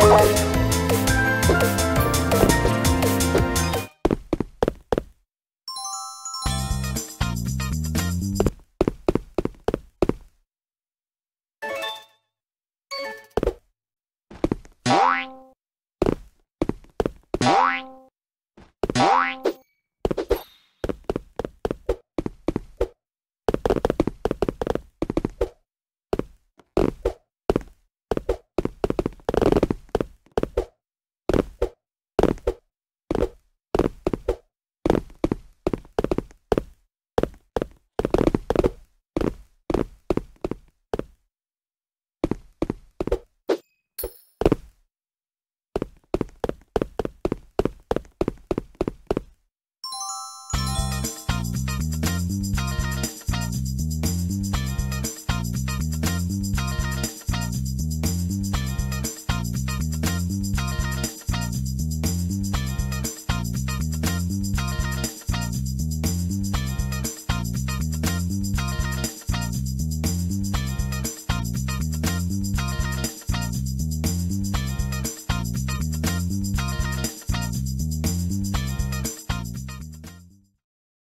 Oh.